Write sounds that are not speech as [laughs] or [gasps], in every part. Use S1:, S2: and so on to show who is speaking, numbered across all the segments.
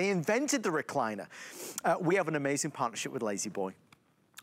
S1: They invented the recliner. Uh, we have an amazing partnership with La-Z-Boy.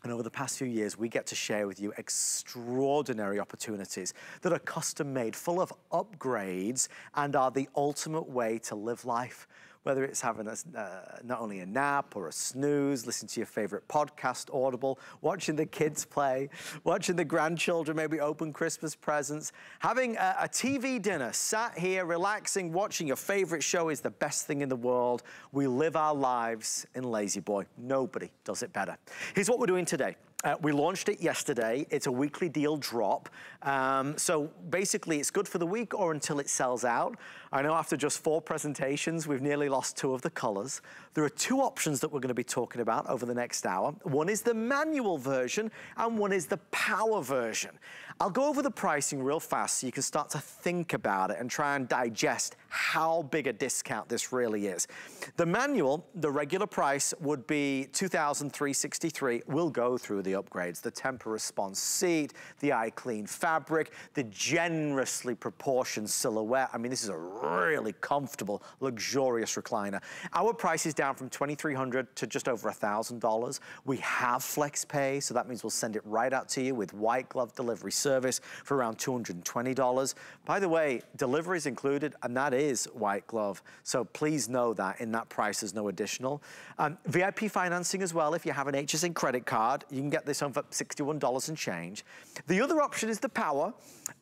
S1: And over the past few years, we get to share with you extraordinary opportunities that are custom made, full of upgrades, and are the ultimate way to live life whether it's having a, uh, not only a nap or a snooze, listen to your favorite podcast, Audible, watching the kids play, watching the grandchildren maybe open Christmas presents, having a, a TV dinner, sat here relaxing, watching your favorite show is the best thing in the world. We live our lives in La-Z-Boy. Nobody does it better. Here's what we're doing today. Uh, we launched it yesterday. It's a weekly deal drop. Um, so basically it's good for the week or until it sells out. I know after just four presentations, we've nearly lost two of the colors. There are two options that we're gonna be talking about over the next hour. One is the manual version and one is the power version. I'll go over the pricing real fast so you can start to think about it and try and digest how big a discount this really is. The manual, the regular price would be 2,363. We'll go through the upgrades, the Tempur Response seat, the iClean fabric, the generously proportioned silhouette. I mean, this is a really comfortable, luxurious recliner. Our price is down from 2,300 to just over $1,000. We have flex pay, so that means we'll send it right out to you with white glove delivery service service for around $220. By the way, delivery is included and that is white glove. So please know that in that price there's no additional. Um, VIP financing as well. If you have an HSN credit card, you can get this home for $61 and change. The other option is the power.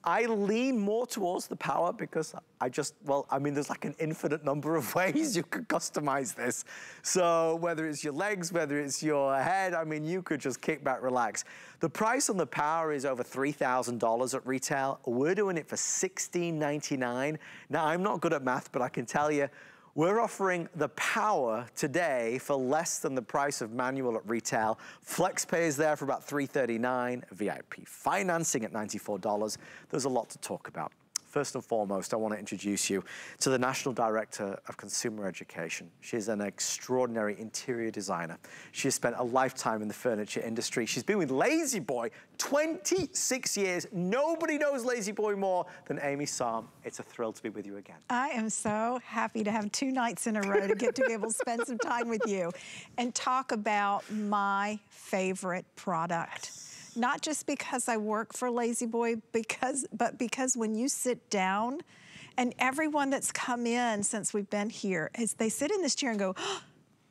S1: I lean more towards the power because I just, well, I mean, there's like an infinite number of [laughs] ways you could customize this. So whether it's your legs, whether it's your head, I mean, you could just kick back, relax. The price on the Power is over $3,000 at retail. We're doing it for $16.99. Now, I'm not good at math, but I can tell you, we're offering the Power today for less than the price of manual at retail. FlexPay is there for about 339, VIP financing at $94. There's a lot to talk about. First and foremost, I want to introduce you to the National Director of Consumer Education. She is an extraordinary interior designer. She has spent a lifetime in the furniture industry. She's been with La-Z-Boy 26 years. Nobody knows La-Z-Boy more than Amy Sam. It's a thrill to be with you again.
S2: I am so happy to have two nights in a row to get to be able to spend some time with you and talk about my favorite product. Yes not just because I work for La-Z-Boy, because, but because when you sit down, and everyone that's come in since we've been here, is they sit in this chair and go,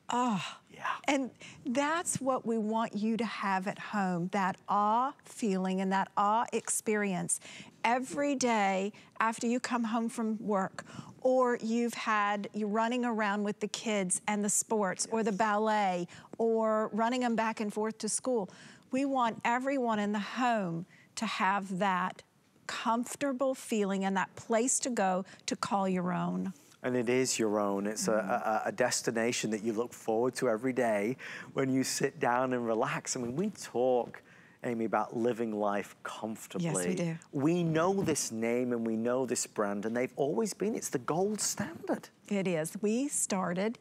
S2: oh, [gasps] yeah. And that's what we want you to have at home, that awe feeling and that awe experience every day after you come home from work or you've had you running around with the kids and the sports yes. or the ballet or running them back and forth to school. We want everyone in the home to have that comfortable feeling and that place to go to call your own.
S1: And it is your own. It's mm -hmm. a, a, a, destination that you look forward to every day when you sit down and relax. I mean, we talk, Amy, about living life comfortably.
S2: Yes, we do.
S1: We know this name and we know this brand, and they've always been, it's the gold standard.
S2: It is. We started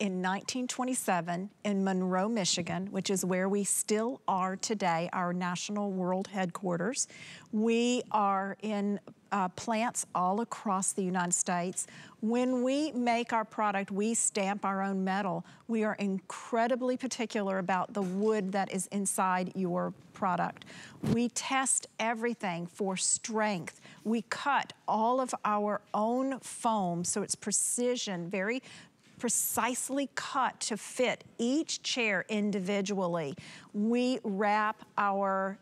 S2: in 1927 in Monroe, Michigan, which is where we still are today, our national world headquarters. We are in uh, plants all across the United States. When we make our product, we stamp our own metal. We are incredibly particular about the wood that is inside your product. We test everything for strength. We cut all of our own foam, so it's precision, very precisely cut to fit each chair individually. We wrap our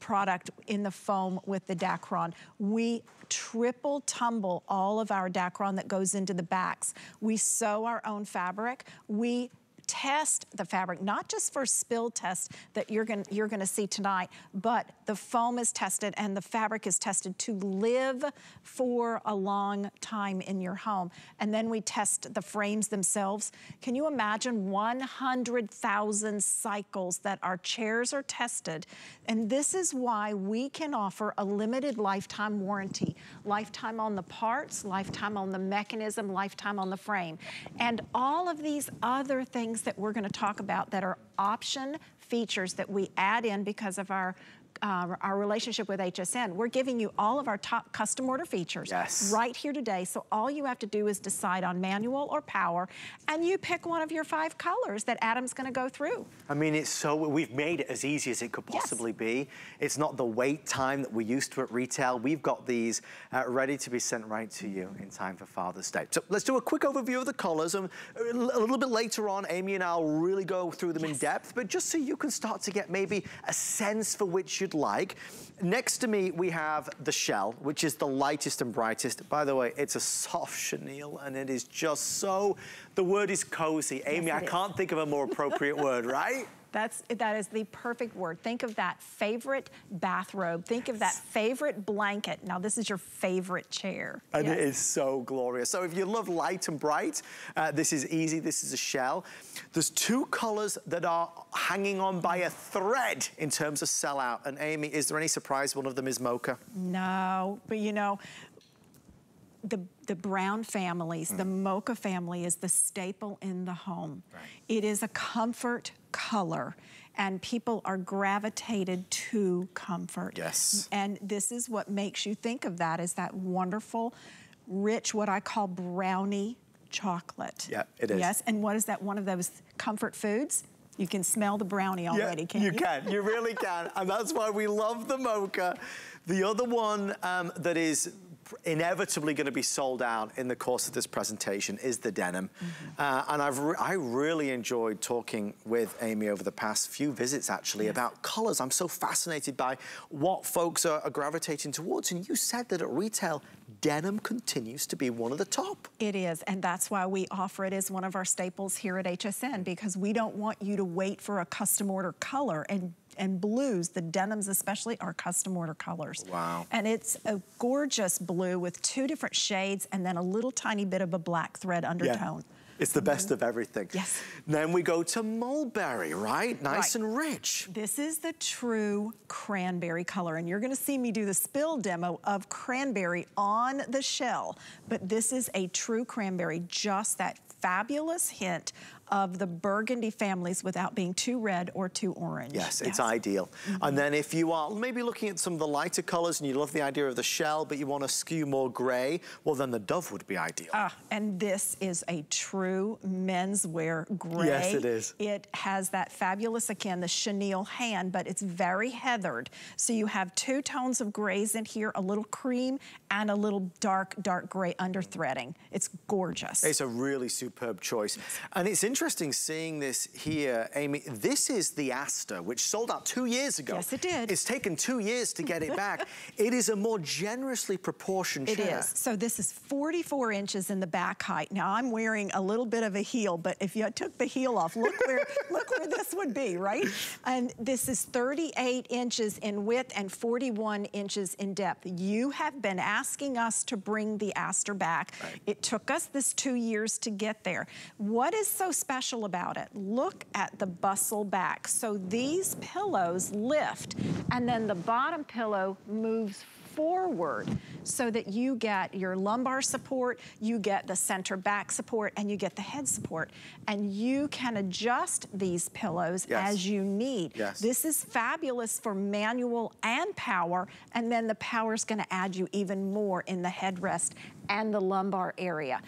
S2: product in the foam with the Dacron. We triple tumble all of our Dacron that goes into the backs. We sew our own fabric. We test the fabric, not just for spill test that you're gonna, you're gonna see tonight, but the foam is tested and the fabric is tested to live for a long time in your home. And then we test the frames themselves. Can you imagine 100,000 cycles that our chairs are tested? And this is why we can offer a limited lifetime warranty. Lifetime on the parts, lifetime on the mechanism, lifetime on the frame. And all of these other things that we're gonna talk about that are option features that we add in because of our uh, our relationship with HSN, we're giving you all of our top custom order features
S1: yes.
S2: right here today. So all you have to do is decide on manual or power, and you pick one of your five colors that Adam's gonna go through.
S1: I mean, it's so, we've made it as easy as it could possibly yes. be. It's not the wait time that we're used to at retail. We've got these uh, ready to be sent right to you in time for Father's Day. So let's do a quick overview of the colors. And a little bit later on, Amy and I'll really go through them yes. in depth, but just so you can start to get maybe a sense for which you'd like. Next to me, we have the shell, which is the lightest and brightest. By the way, it's a soft chenille and it is just so, the word is cozy. Amy, yes, I is. can't think of a more appropriate word, right?
S2: That's, that is the perfect word. Think of that favorite bathrobe. Think of that favorite blanket. Now, this is your favorite chair.
S1: And yes. it is so glorious. So if you love light and bright, uh, this is easy. This is a shell. There's two colors that are hanging on by a thread in terms of sellout. And Amy, is there any surprise one of them is mocha?
S2: No, but you know, the, the Brown families, mm. the Mocha family is the staple in the home. Right. It is a comfort color and people are gravitated to comfort.
S1: Yes.
S2: And this is what makes you think of that is that wonderful, rich, what I call brownie chocolate.
S1: Yeah, it is.
S2: Yes, and what is that, one of those comfort foods? You can smell the brownie already,
S1: yeah,
S2: can't you?
S1: You can, you really can. And that's why we love the mocha. The other one um, that is inevitably going to be sold out in the course of this presentation is the denim. Mm -hmm. uh, and I've re I really enjoyed talking with Amy over the past few visits actually yes. about colors. I'm so fascinated by what folks are, are gravitating towards. And you said that at retail, denim continues to be one of the top.
S2: It is, and that's why we offer it as one of our staples here at HSN because we don't want you to wait for a custom order color and and blues, the denims especially, are custom order colors.
S1: Wow.
S2: And it's a gorgeous blue with two different shades and then a little tiny bit of a black thread undertone. Yeah.
S1: It's the best of everything.
S2: Yes.
S1: Then we go to mulberry, right? Nice right. and rich.
S2: This is the true cranberry color, and you're gonna see me do the spill demo of cranberry on the shell, but this is a true cranberry, just that fabulous hint of the burgundy families without being too red or too orange.
S1: Yes, yes. it's ideal. Mm -hmm. And then if you are maybe looking at some of the lighter colors and you love the idea of the shell, but you want to skew more gray, well then the Dove would be ideal.
S2: Ah, and this is a true menswear gray.
S1: Yes, it is.
S2: It has that fabulous, again, the chenille hand, but it's very heathered. So you have two tones of grays in here, a little cream and a little dark, dark gray under threading. It's gorgeous.
S1: It's a really superb choice. And it's interesting interesting seeing this here, Amy. This is the Astor, which sold out two years ago.
S2: Yes, it did.
S1: It's taken two years to get it back. [laughs] it is a more generously proportioned chair.
S2: It is. So this is 44 inches in the back height. Now, I'm wearing a little bit of a heel, but if you took the heel off, look where, [laughs] look where this would be, right? And this is 38 inches in width and 41 inches in depth. You have been asking us to bring the Astor back. Right. It took us this two years to get there. What is so special special about it. Look at the bustle back. So these pillows lift and then the bottom pillow moves forward so that you get your lumbar support, you get the center back support, and you get the head support. And you can adjust these pillows yes. as you need.
S1: Yes.
S2: This is fabulous for manual and power, and then the power is gonna add you even more in the headrest and the lumbar area.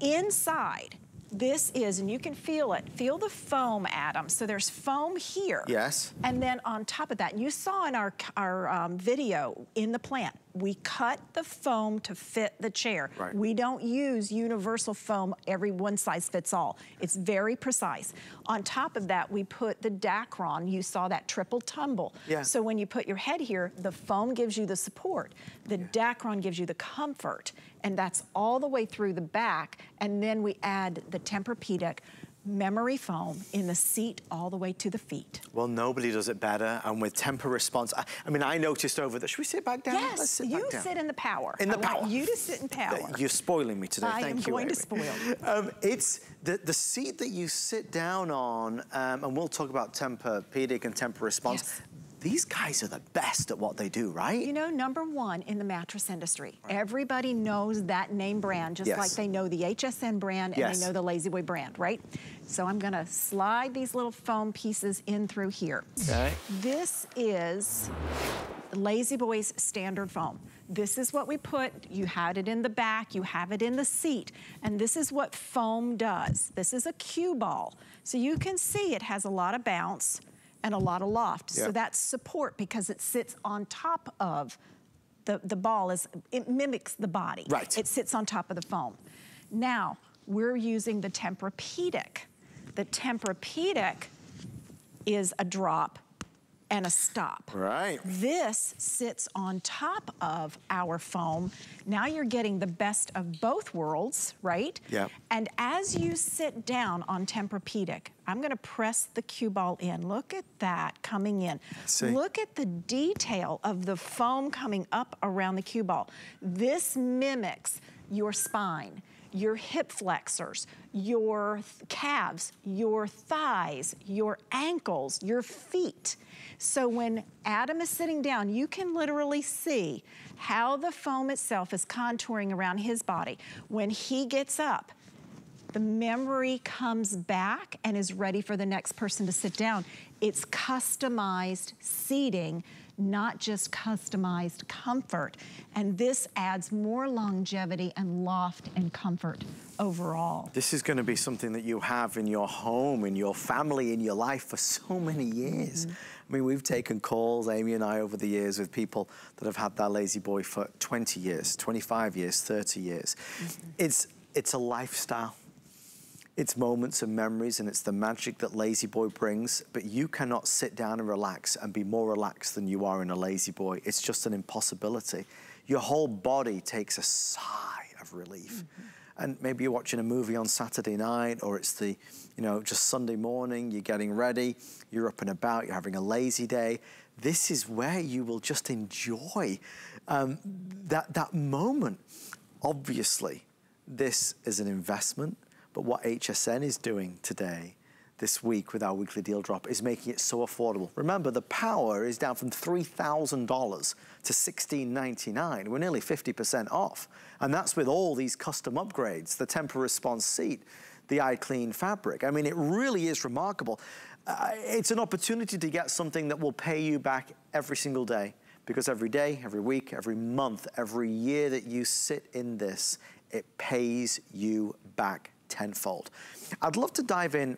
S2: Inside, this is, and you can feel it, feel the foam, Adam. So there's foam here.
S1: Yes.
S2: And then on top of that, you saw in our, our um, video in the plant, we cut the foam to fit the chair.
S1: Right.
S2: We don't use universal foam, every one size fits all. It's very precise. On top of that, we put the Dacron. You saw that triple tumble.
S1: Yeah.
S2: So when you put your head here, the foam gives you the support. The yeah. Dacron gives you the comfort. And that's all the way through the back. And then we add the Tempur-Pedic memory foam in the seat all the way to the feet.
S1: Well, nobody does it better. And with Tempur Response, I, I mean, I noticed over the, should we sit back down?
S2: Yes, Let's sit
S1: you
S2: back down. sit in the power.
S1: In the
S2: I
S1: power.
S2: You to sit in power.
S1: You're spoiling me today.
S2: I
S1: Thank
S2: you, am going to spoil
S1: um, It's the, the seat that you sit down on, um, and we'll talk about Tempur-Pedic and Tempur Response.
S2: Yes
S1: these guys are the best at what they do, right?
S2: You know, number one in the mattress industry. Right. Everybody knows that name brand, just yes. like they know the HSN brand and yes. they know the La-Z-Boy brand, right? So I'm gonna slide these little foam pieces in through here.
S1: Okay.
S2: This is La-Z-Boy's standard foam. This is what we put, you had it in the back, you have it in the seat, and this is what foam does. This is a cue ball. So you can see it has a lot of bounce, and a lot of loft. Yeah. So that's support because it sits on top of the, the ball, is it mimics the body.
S1: Right.
S2: It sits on top of the foam. Now, we're using the Tempur-Pedic. The Tempur-Pedic is a drop and a stop.
S1: Right.
S2: This sits on top of our foam. Now you're getting the best of both worlds, right?
S1: Yeah.
S2: And as you sit down on Tempur-Pedic, I'm gonna press the cue ball in. Look at that coming in.
S1: See.
S2: Look at the detail of the foam coming up around the cue ball. This mimics your spine your hip flexors, your calves, your thighs, your ankles, your feet. So when Adam is sitting down, you can literally see how the foam itself is contouring around his body. When he gets up, the memory comes back and is ready for the next person to sit down. It's customized seating not just customized comfort. And this adds more longevity and loft and comfort overall.
S1: This is gonna be something that you have in your home, in your family, in your life for so many years. Mm -hmm. I mean, we've taken calls, Amy and I, over the years with people that have had that La-Z-Boy for 20 years, 25 years, 30 years. Mm -hmm. It's, it's a lifestyle. It's moments and memories and it's the magic that La-Z-Boy brings, but you cannot sit down and relax and be more relaxed than you are in a La-Z-Boy. It's just an impossibility. Your whole body takes a sigh of relief. Mm -hmm. And maybe you're watching a movie on Saturday night or it's the, you know, just Sunday morning, you're getting ready, you're up and about, you're having a lazy day. This is where you will just enjoy um, that, that moment. Obviously, this is an investment but what HSN is doing today, this week with our weekly deal drop, is making it so affordable. Remember, the power is down from $3,000 to $16.99. We're nearly 50% off. And that's with all these custom upgrades, the Tempur Response seat, the iClean fabric. I mean, it really is remarkable. Uh, it's an opportunity to get something that will pay you back every single day because every day, every week, every month, every year that you sit in this, it pays you back tenfold. I'd love to dive in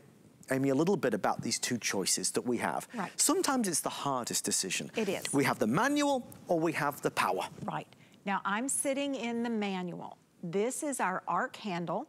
S1: Amy, a little bit about these two choices that we have.
S2: Right.
S1: Sometimes it's the hardest decision.
S2: It is.
S1: We have the manual or we have the power.
S2: Right. Now I'm sitting in the manual. This is our arc handle.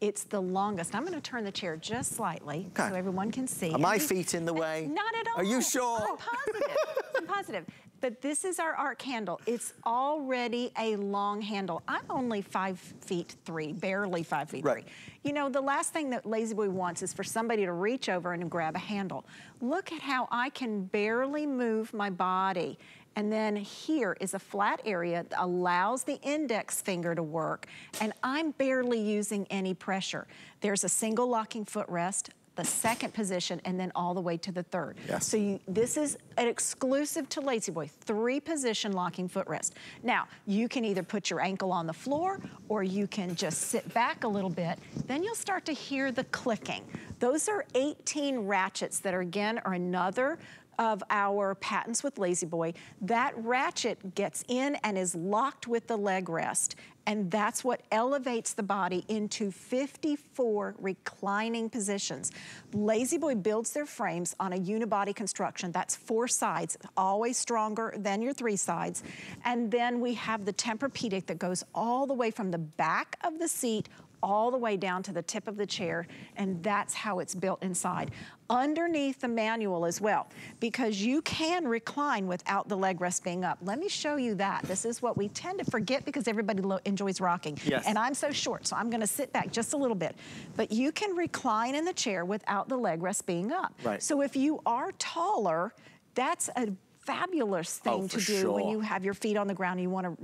S2: It's the longest. I'm gonna turn the chair just slightly okay. so everyone can see.
S1: Are my feet in the way?
S2: Not at all.
S1: Are you sure?
S2: I'm positive. I'm positive. But this is our arc handle. It's already a long handle. I'm only five feet three, barely five feet
S1: right.
S2: three. You know, the last thing that La-Z-Boy wants is for somebody to reach over and grab a handle. Look at how I can barely move my body. And then here is a flat area that allows the index finger to work. And I'm barely using any pressure. There's a single locking footrest, the second position, and then all the way to the third.
S1: Yes.
S2: So you, this is an exclusive to La-Z-Boy, three position locking footrest. Now, you can either put your ankle on the floor or you can just sit back a little bit. Then you'll start to hear the clicking. Those are 18 ratchets that are, again, are another of our patents with La-Z-Boy, that ratchet gets in and is locked with the leg rest. And that's what elevates the body into 54 reclining positions. La-Z-Boy builds their frames on a unibody construction. That's four sides, always stronger than your three sides. And then we have the Tempur-Pedic that goes all the way from the back of the seat all the way down to the tip of the chair, and that's how it's built inside. Underneath the manual as well, because you can recline without the leg rest being up. Let me show you that. This is what we tend to forget because everybody enjoys rocking.
S1: Yes.
S2: And I'm so short, so I'm gonna sit back just a little bit. But you can recline in the chair without the leg rest being up.
S1: Right.
S2: So if you are taller, that's a fabulous oh, thing
S1: oh,
S2: to do
S1: sure.
S2: when you have your feet on the ground and you wanna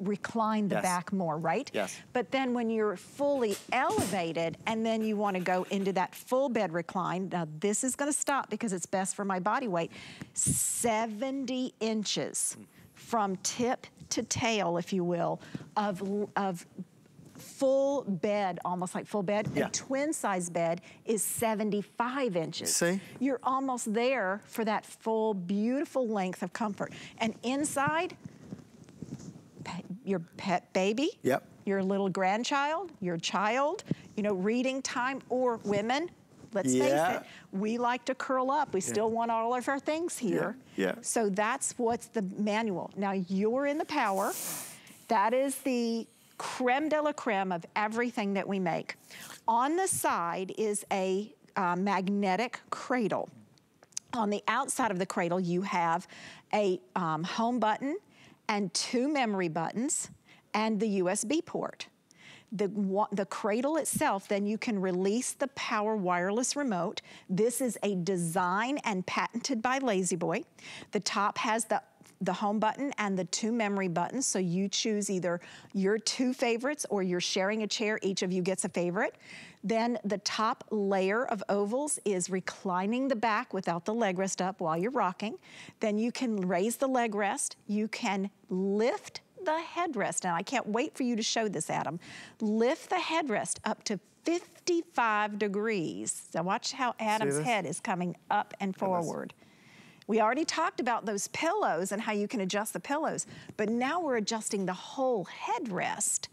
S2: recline the
S1: Yes.
S2: back more, right?
S1: Yes.
S2: But then when you're fully elevated and then you want to go into that full bed recline, now this is going to stop because it's best for my body weight, 70 inches hmm. from tip to tail, if you will, of, of full bed, almost like full bed.
S1: Yeah.
S2: A twin size bed is 75 inches.
S1: See?
S2: You're almost there for that full, beautiful length of comfort. And inside, your pet baby,
S1: Yep.
S2: your little grandchild, your child, you know, reading time, or women. Let's
S1: Yeah.
S2: face it, we like to curl up. We still want all of our things here.
S1: yeah.
S2: So that's what's the manual. Now you're in the power. That is the creme de la creme of everything that we make. On the side is a uh, magnetic cradle. On the outside of the cradle, you have a um, home button and two memory buttons and the USB port. The, the cradle itself, then you can release the power wireless remote. This is a design and patented by La-Z-Boy. The top has the the home button and the two memory buttons. So you choose either your two favorites or you're sharing a chair, each of you gets a favorite. Then the top layer of ovals is reclining the back without the leg rest up while you're rocking. Then you can raise the leg rest. You can lift the headrest. And I can't wait for you to show this, Adam. Lift the headrest up to 55 degrees. So watch how Adam's head is coming up and forward. We already talked about those pillows and how you can adjust the pillows, but now we're adjusting the whole headrest.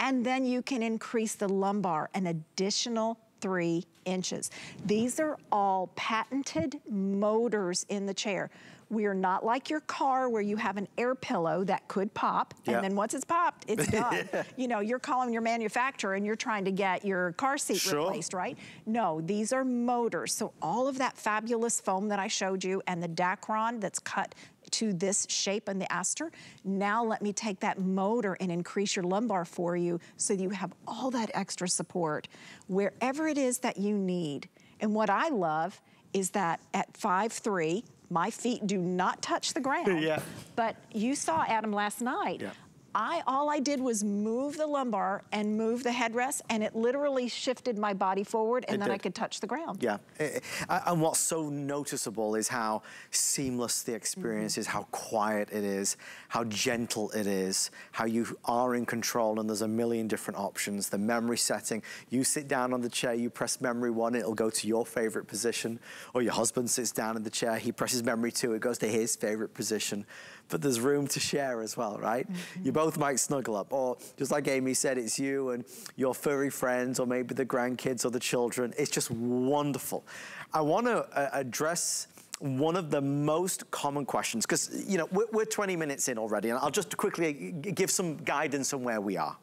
S2: And then you can increase the lumbar an additional three inches. These are all patented motors in the chair. We are not like your car where you have an air pillow that could pop,
S1: Yeah.
S2: and then once it's popped, it's [laughs] done. you know, you're calling your manufacturer and you're trying to get your car seat
S1: Sure.
S2: replaced, right? No, these are motors. So all of that fabulous foam that I showed you and the Dacron that's cut to this shape and the Astor, now let me take that motor and increase your lumbar for you so that you have all that extra support wherever it is that you need. And what I love is that at 5'3", my feet do not touch the ground. [laughs]
S1: Yeah.
S2: But you saw Adam last night.
S1: Yeah.
S2: I all I did was move the lumbar and move the headrest, and it literally shifted my body forward, and
S1: It
S2: then I could touch the ground.
S1: Yeah, Eh, eh, and what's so noticeable is how seamless the experience is, how quiet it is, how gentle it is, how you are in control and there's a million different options. The memory setting, you sit down on the chair, you press memory one, it'll go to your favorite position, or your husband sits down in the chair, he presses memory two, it goes to his favorite position. But there's room to share as well, right? You both might snuggle up, or just like Amy said, it's you and your furry friends, or maybe the grandkids or the children. It's just wonderful. I want to uh, address one of the most common questions, because, you know, we're, we're 20 minutes in already, and I'll just quickly give some guidance on where we are.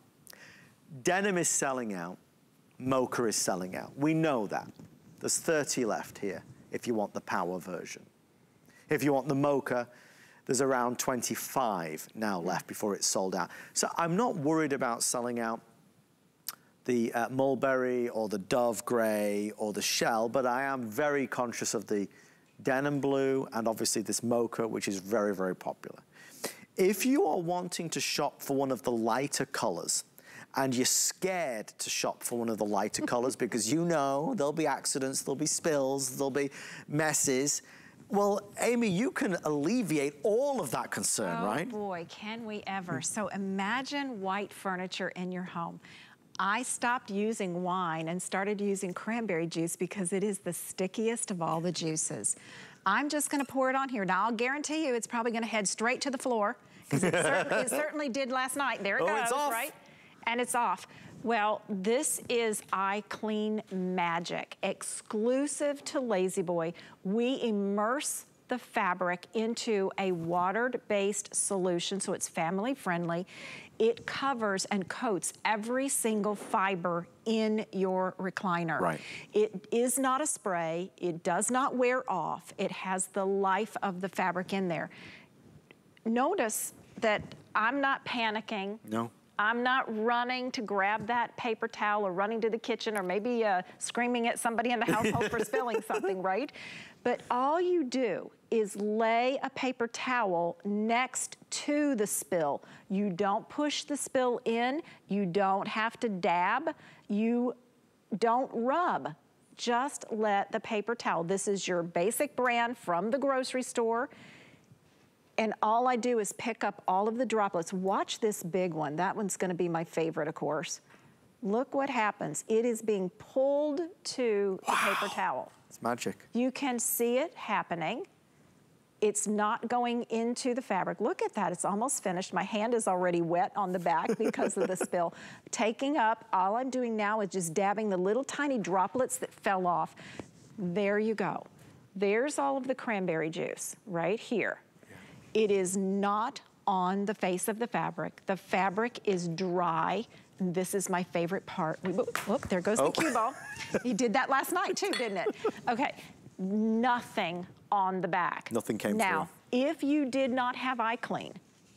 S1: Denim is selling out, Mocha is selling out. We know that. There's 30 left here if you want the power version. If you want the Mocha, there's around 25 now left before it's sold out. So I'm not worried about selling out the uh, mulberry or the dove gray or the shell, but I am very conscious of the denim blue and obviously this mocha, which is very, very popular. If you are wanting to shop for one of the lighter colors, and you're scared to shop for one of the lighter [laughs] colors because you know there'll be accidents, there'll be spills, there'll be messes. Well, Amy, you can alleviate all of that concern, right?
S2: oh
S1: right?
S2: boy, can we ever. So imagine white furniture in your home. I stopped using wine and started using cranberry juice because it is the stickiest of all the juices. I'm just gonna pour it on here. Now I'll guarantee you it's probably gonna head straight to the floor because it, [laughs] it certainly did last night. There it
S1: Oh,
S2: goes, right? And it's off. Well, this is iClean Magic, exclusive to La-Z-Boy. We immerse the fabric into a water-based solution, so it's family friendly. It covers and coats every single fiber in your recliner.
S1: Right.
S2: It is not a spray. It does not wear off. It has the life of the fabric in there. Notice that I'm not panicking.
S1: No.
S2: I'm not running to grab that paper towel or running to the kitchen or maybe uh, screaming at somebody in the household for spilling [laughs] something, right? But all you do is lay a paper towel next to the spill. You don't push the spill in, you don't have to dab, you don't rub. Just let the paper towel, this is your basic brand from the grocery store, and all I do is pick up all of the droplets. Watch this big one. That one's gonna be my favorite, of course. Look what happens. It is being pulled to wow. the paper towel.
S1: It's magic.
S2: You can see it happening. It's not going into the fabric. Look at that, it's almost finished. My hand is already wet on the back because of the [laughs] spill. Taking up, all I'm doing now is just dabbing the little tiny droplets that fell off. There you go. There's all of the cranberry juice right here. It is not on the face of the fabric. The fabric is dry. This is my favorite part. Whoop, whoop there goes oh. the cue ball. [laughs] he did that last night too, didn't it? Okay, nothing on the back.
S1: Nothing came
S2: now, through. if you did not have iClean,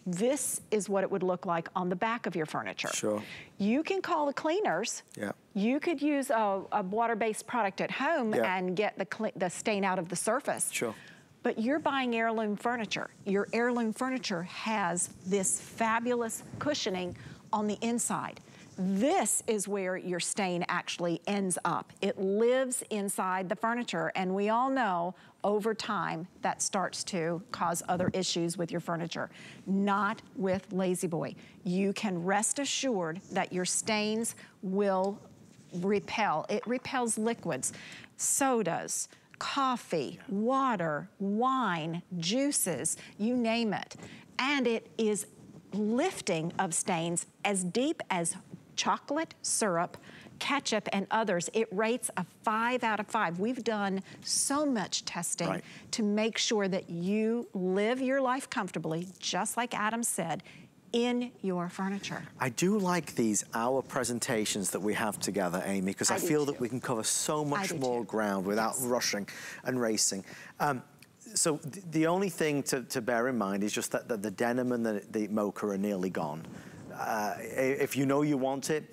S2: this is what it would look like on the back of your furniture.
S1: Sure.
S2: You can call the cleaners.
S1: Yeah.
S2: You could use a, a water-based product at home yeah. and get the, the stain out of the surface.
S1: Sure.
S2: But you're buying heirloom furniture. Your heirloom furniture has this fabulous cushioning on the inside. This is where your stain actually ends up. It lives inside the furniture, and we all know over time that starts to cause other issues with your furniture. Not with La-Z-Boy. You can rest assured that your stains will repel. It repels liquids, sodas, coffee, water, wine, juices, you name it. And it is lifting of stains as deep as chocolate syrup, ketchup, and others, it rates a five out of five. We've done so much testing right. to make sure that you live your life comfortably, just like Adam said, in your furniture.
S1: I do like these hour presentations that we have together, Amy, because I, I feel that we can cover so much more too. ground without yes. rushing and racing. Um, so th the only thing to, to, bear in mind is just that, that the denim and the, the mocha are nearly gone uh, if you know you want it,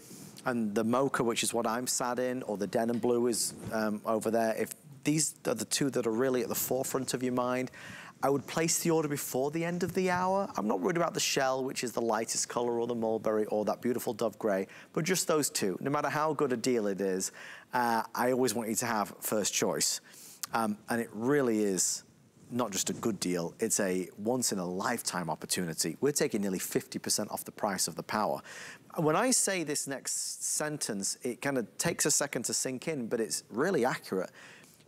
S1: and the mocha, which is what I'm sat in, or the denim blue is um, over there, if these are the two that are really at the forefront of your mind, I would place the order before the end of the hour. I'm not worried about the shell, which is the lightest color, or the mulberry, or that beautiful dove gray, but just those two. No matter how good a deal it is, uh, I always want you to have first choice. Um, and it really is not just a good deal, it's a once in a lifetime opportunity. We're taking nearly 50% off the price of the power. When I say this next sentence, it kind of takes a second to sink in, but it's really accurate.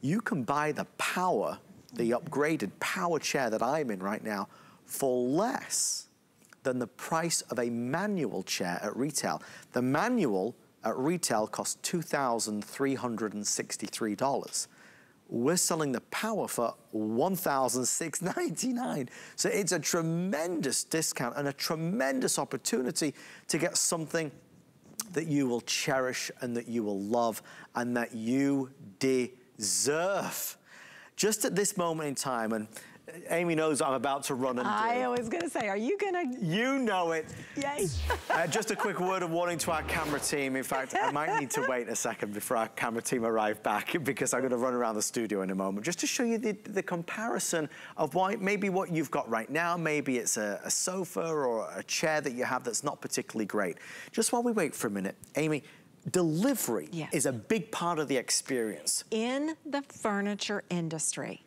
S1: You can buy the power, the upgraded power chair that I'm in right now for less than the price of a manual chair at retail. The manual at retail costs $2,363 we're selling the power for $1,699. So it's a tremendous discount and a tremendous opportunity to get something that you will cherish and that you will love and that you deserve. Just at this moment in time, and Amy knows I'm about to run and do.
S2: I was going to say, are you going
S1: to? You know it.
S2: Yay. [laughs]
S1: uh, just a quick word of warning to our camera team. In fact, I might need to wait a second before our camera team arrive back [laughs] because I'm going to run around the studio in a moment just to show you the, the comparison of why maybe what you've got right now, maybe it's a, a sofa or a chair that you have that's not particularly great. Just while we wait for a minute, Amy, delivery is a big part of the experience.
S2: In the furniture industry,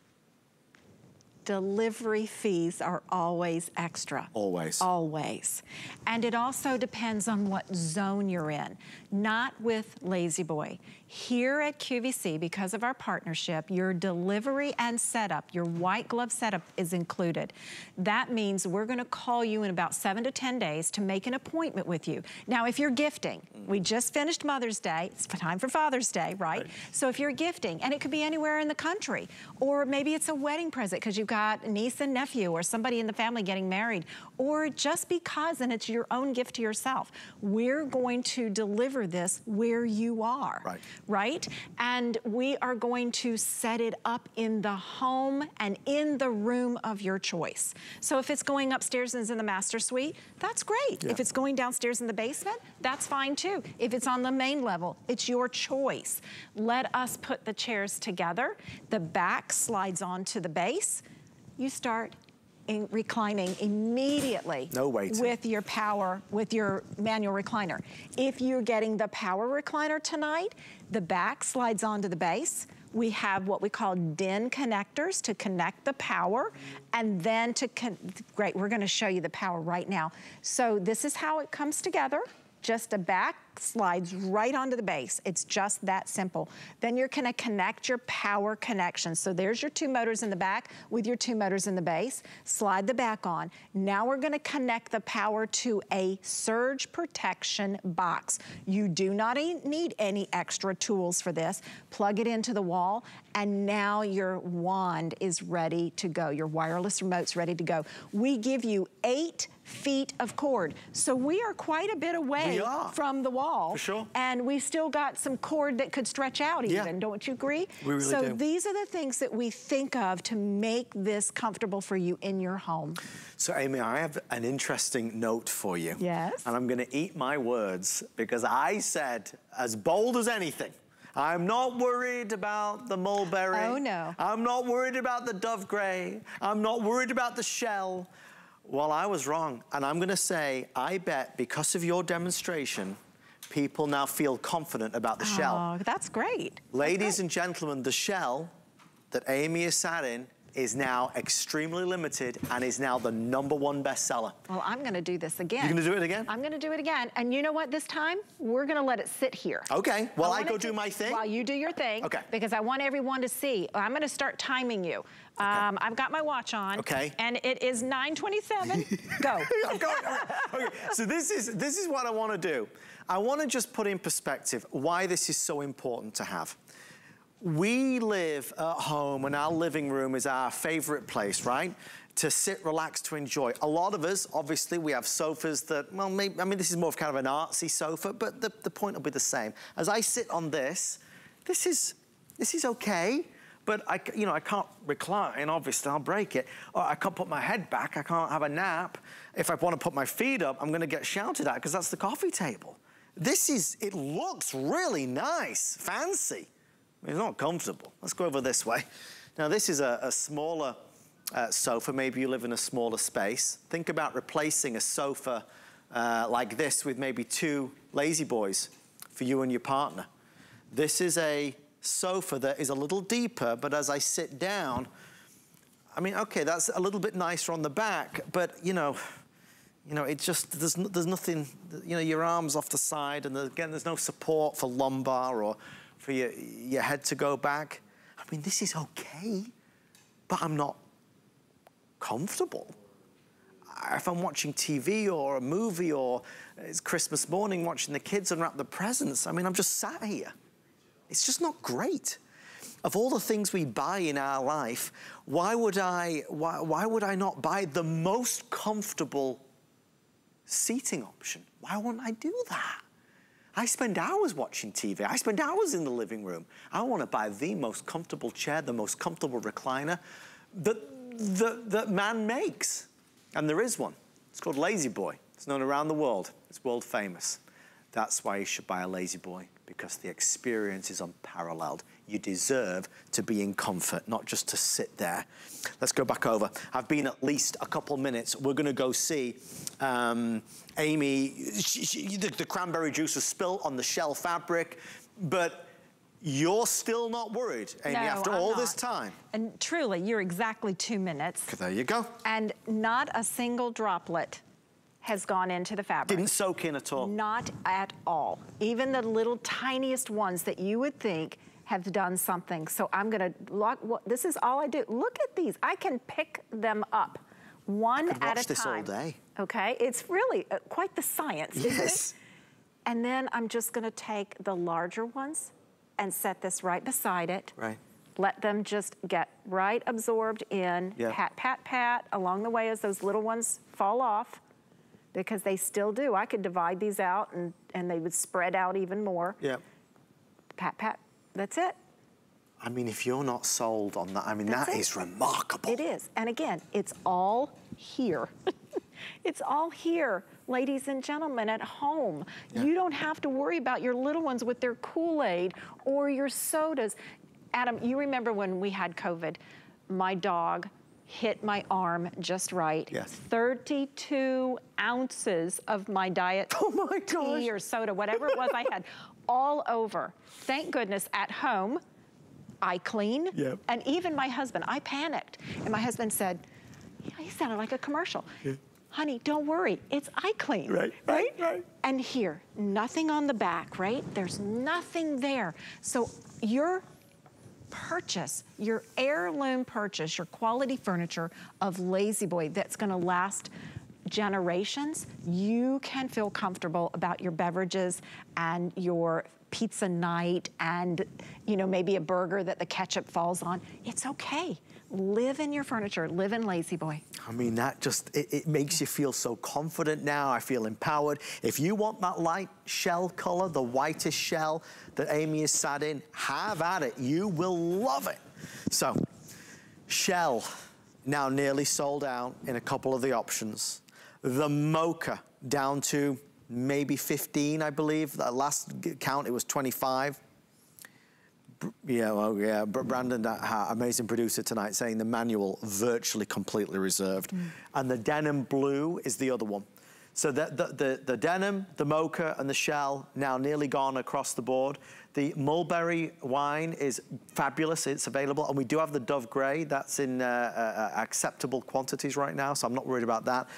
S2: delivery fees are always extra.
S1: Always.
S2: Always. And it also depends on what zone you're in, not with La-Z-Boy. Here at QVC, because of our partnership, your delivery and setup, your white glove setup is included. That means we're gonna call you in about seven to 10 days to make an appointment with you. Now, if you're gifting, we just finished Mother's Day, it's time for Father's Day, right? right? So if you're gifting, and it could be anywhere in the country, or maybe it's a wedding present because you've got a niece and nephew or somebody in the family getting married, or just because and it's your own gift to yourself, we're going to deliver this where you are.
S1: Right
S2: right? And we are going to set it up in the home and in the room of your choice. So if it's going upstairs and is in the master suite, that's great. Yeah. If it's going downstairs in the basement, that's fine too. If it's on the main level, it's your choice. Let us put the chairs together. The back slides onto the base you start reclining immediately.
S1: No waiting.
S2: With your power, with your manual recliner. If you're getting the power recliner tonight, the back slides onto the base. We have what we call DIN connectors to connect the power and then to, great, we're gonna show you the power right now. So this is how it comes together just a back slides right onto the base. It's just that simple. Then you're gonna connect your power connection. So there's your two motors in the back with your two motors in the base. Slide the back on. Now we're gonna connect the power to a surge protection box. You do not need any extra tools for this. Plug it into the wall and now your wand is ready to go. Your wireless remote's ready to go. We give you eight feet of cord. So we are quite a bit away from the wall.
S1: For sure.
S2: And we still got some cord that could stretch out even, yeah. don't you agree?
S1: We really
S2: so
S1: do.
S2: these are the things that we think of to make this comfortable for you in your home.
S1: So Amy, I have an interesting note for you.
S2: Yes.
S1: And I'm gonna eat my words because I said, as bold as anything, I'm not worried about the mulberry.
S2: Oh, no.
S1: I'm not worried about the dove gray. I'm not worried about the shell. Well, I was wrong. And I'm gonna say, I bet because of your demonstration, people now feel confident about the oh, shell.
S2: that's great.
S1: Ladies
S2: that's great.
S1: and gentlemen, the shell that Amy is sat in is now extremely limited and is now the number one bestseller.
S2: Well, I'm gonna do this again.
S1: You're gonna do it again?
S2: I'm gonna do it again. And you know what, this time, we're gonna let it sit here.
S1: Okay, while I, I go do my thing?
S2: While you do your thing.
S1: Okay.
S2: Because I want everyone to see. I'm gonna start timing you. Okay. Um, I've got my watch on.
S1: Okay.
S2: And it is 9.27. go. [laughs]
S1: I'm going. Okay, so this is, this is what I wanna do. I wanna just put in perspective why this is so important to have we live at home and our living room is our favorite place, right? To sit, relax, to enjoy. A lot of us, obviously, we have sofas that, well, maybe, I mean, this is more of kind of an artsy sofa, but the, the point will be the same. As I sit on this, this is, this is okay, but I, you know, I can't recline, obviously, I'll break it. Or I can't put my head back, I can't have a nap. If I wanna put my feet up, I'm gonna get shouted at because that's the coffee table. This is, it looks really nice, fancy. It's not comfortable. Let's go over this way. Now this is a, a smaller uh, sofa. Maybe you live in a smaller space. Think about replacing a sofa uh, like this with maybe two La-Z-Boys for you and your partner. This is a sofa that is a little deeper, but as I sit down, I mean, okay, that's a little bit nicer on the back, but you know, you know, it just, there's, there's nothing, you know, your arms off the side and again, there's no support for lumbar or for your, your head to go back. I mean, this is okay, but I'm not comfortable. If I'm watching TV or a movie or uh, it's Christmas morning watching the kids unwrap the presents, I mean, I'm just sat here. It's just not great. Of all the things we buy in our life, why would I, why, why would I not buy the most comfortable seating option? Why wouldn't I do that? I spend hours watching TV. I spend hours in the living room. I want to buy the most comfortable chair, the most comfortable recliner that, that, that man makes. And there is one. It's called La-Z-Boy. It's known around the world. It's world famous. That's why you should buy a La-Z-Boy because the experience is unparalleled. You deserve to be in comfort, not just to sit there. Let's go back over. I've been at least a couple minutes. We're gonna go see um, Amy, she, she, the, the cranberry juice was spilt on the shell fabric, but you're still not worried, Amy,
S2: no,
S1: after
S2: I'm
S1: all
S2: not.
S1: this time.
S2: And truly, you're exactly two minutes.
S1: There you go.
S2: And not a single droplet has gone into the fabric.
S1: Didn't soak in at all?
S2: Not at all. Even the little tiniest ones that you would think have done something. So I'm gonna, lock, this is all I do. Look at these, I can pick them up one
S1: at a time. watch this all day.
S2: Okay, it's really uh, quite the science,
S1: yes.
S2: And then I'm just gonna take the larger ones and set this right beside it.
S1: Right.
S2: Let them just get right absorbed in,
S1: yeah.
S2: pat, pat, pat, along the way as those little ones fall off, because they still do. I could divide these out and, and they would spread out even more.
S1: Yeah.
S2: Pat, pat, that's it.
S1: I mean, if you're not sold on that, I mean,
S2: That's
S1: that
S2: it.
S1: is remarkable.
S2: It is. And again, it's all here. [laughs] it's all here, ladies and gentlemen, at home. Yeah. You don't have to worry about your little ones with their Kool-Aid or your sodas. Adam, you remember when we had COVID, my dog, hit my arm just right.
S1: Yes.
S2: 32 ounces of my diet [laughs]
S1: oh my gosh.
S2: tea or soda, whatever it was I had, all over. Thank goodness at home, iClean.
S1: Yep.
S2: And even my husband, I panicked. And my husband said, yeah, he sounded like a commercial. Yeah. Honey, don't worry, it's iClean.
S1: Right, right, right.
S2: And here, nothing on the back, right? There's nothing there. So your purchase, your heirloom purchase, your quality furniture of La-Z-Boy that's gonna last generations, you can feel comfortable about your beverages and your pizza night and, you know, maybe a burger that the ketchup falls on. It's okay. Live in your furniture, live in La-Z-Boy.
S1: I mean, that just, it, it, makes you feel so confident now. I feel empowered. If you want that light shell color, the whitest shell that Amy is sat in, have at it. You will love it. So, shell, now nearly sold out in a couple of the options. The mocha, down to maybe 15, I believe. The last count, it was 25. Yeah, well, yeah, Brandon, uh, amazing producer tonight, saying the manual virtually completely reserved. Mm. And the denim blue is the other one. So the, the, the, the, denim, the mocha, and the shell now nearly gone across the board. The mulberry wine is fabulous. It's available. And we do have the Dove Grey. That's in uh, uh, acceptable quantities right now, so I'm not worried about that.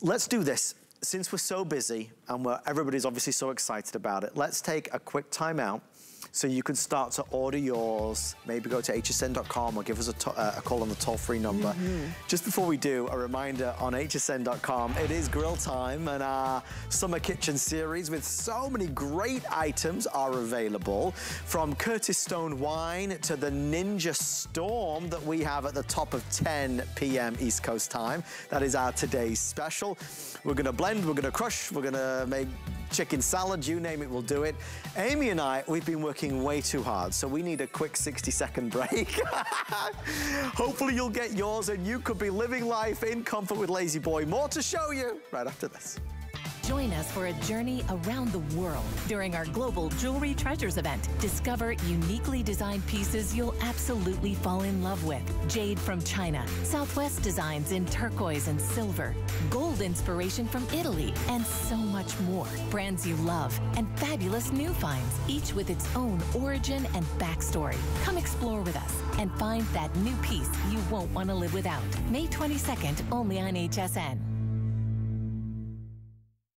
S1: Let's do this. Since we're so busy and everybody's obviously so excited about it, let's take a quick time out so you can start to order yours. Maybe go to hsn.com or give us a, uh, a call on the toll-free number. Mm -hmm. Just before we do, a reminder on hsn.com, it is grill time and our summer kitchen series with so many great items are available. From Curtis Stone wine to the Ninja Storm that we have at the top of 10 p.m. East Coast time. That is our today's special. We're gonna blend, we're gonna crush, we're gonna make chicken salad, you name it, we'll do it. Amy and I, we've been working way too hard, so we need a quick 60 second break. [laughs] Hopefully you'll get yours and you could be living life in comfort with La-Z-Boy. More to show you right after this.
S3: Join us for a journey around the world during our Global Jewelry Treasures event. Discover uniquely designed pieces you'll absolutely fall in love with. Jade from China, Southwest designs in turquoise and silver, gold inspiration from Italy, and so much more. Brands you love and fabulous new finds, each with its own origin and backstory. Come explore with us and find that new piece you won't want to live without. May 22nd, only on HSN.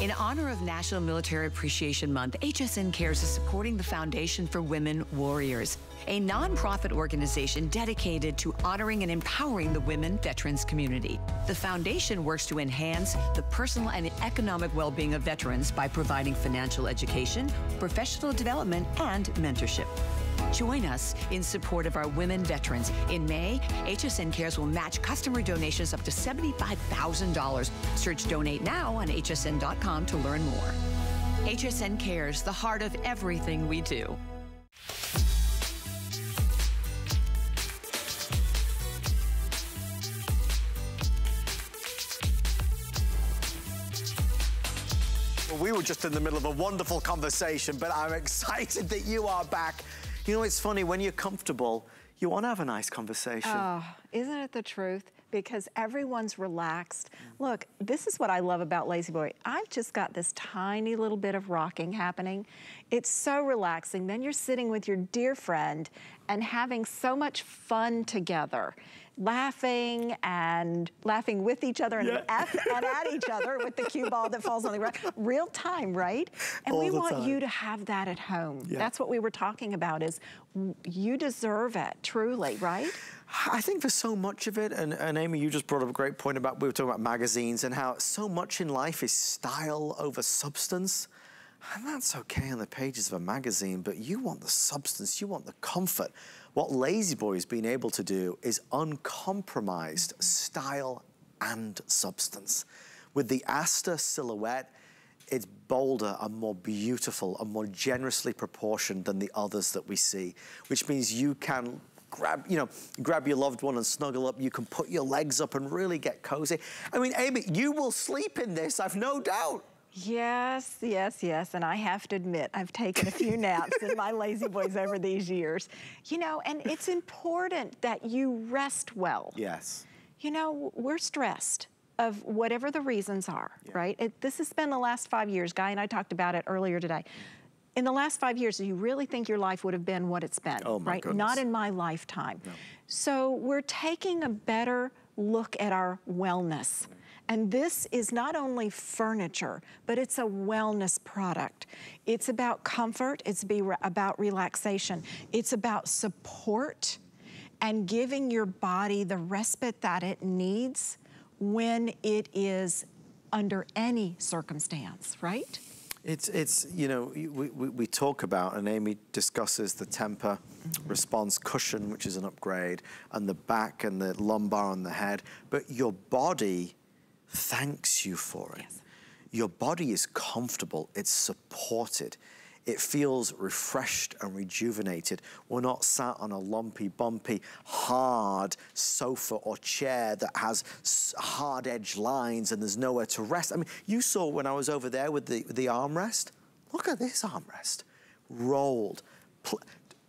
S4: In honor of National Military Appreciation Month, HSN Cares is supporting the Foundation for Women Warriors, a nonprofit organization dedicated to honoring and empowering the women veterans community. The foundation works to enhance the personal and economic well-being of veterans by providing financial education, professional development, and mentorship. Join us in support of our women veterans. In May, HSN Cares will match customer donations up to $75,000. Search Donate Now on hsn.com to learn more. HSN Cares, the heart of everything we do.
S1: We were just in the middle of a wonderful conversation, but I'm [laughs] excited that you are back you know, it's funny, when you're comfortable, you want to have a nice conversation.
S2: Oh, isn't it the truth? Because everyone's relaxed. Look, this is what I love about La-Z-Boy. I've just got this tiny little bit of rocking happening. It's so relaxing. Then you're sitting with your dear friend and having so much fun together laughing and laughing with each other and, yeah. at, and at each other with the cue ball that falls on the ground. Real time, right? And
S1: All
S2: we want
S1: time.
S2: you to have that at home. Yeah. That's what we were talking about is you deserve it, truly, right?
S1: I think for so much of it, and, and, Amy, you just brought up a great point about, we were talking about magazines and how so much in life is style over substance. And that's okay on the pages of a magazine, but you want the substance, you want the comfort. What La-Z-Boy has been able to do is uncompromised style and substance. With the Astor silhouette, it's bolder and more beautiful and more generously proportioned than the others that we see, which means you can grab, you know, grab your loved one and snuggle up. You can put your legs up and really get cozy. I mean, Amy, you will sleep in this, I've no doubt.
S2: Yes, yes, yes. And I have to admit, I've taken a few naps in my La-Z-Boys over these years. You know, and it's important that you rest well.
S1: Yes.
S2: You know, we're stressed of whatever the reasons are, yeah. right? It, this has been the last five years. Guy and I talked about it earlier today. In the last five years, do you really think your life would have been what it's been?
S1: Oh my
S2: right?
S1: Goodness.
S2: Not in my lifetime. No. So we're taking a better look at our wellness. And this is not only furniture, but it's a wellness product. It's about comfort, it's about relaxation, it's about support and giving your body the respite that it needs when it is under any circumstance, right?
S1: It's, it's you know, we, we, we, talk about, and Amy discusses the Tempur mm -hmm. response cushion, which is an upgrade, and the back and the lumbar and the head, but your body thanks you for it. Yes. Your body is comfortable, it's supported. It feels refreshed and rejuvenated. We're not sat on a lumpy, bumpy, hard sofa or chair that has hard edge lines and there's nowhere to rest. I mean, you saw when I was over there with the, the armrest. Look at this armrest. Rolled,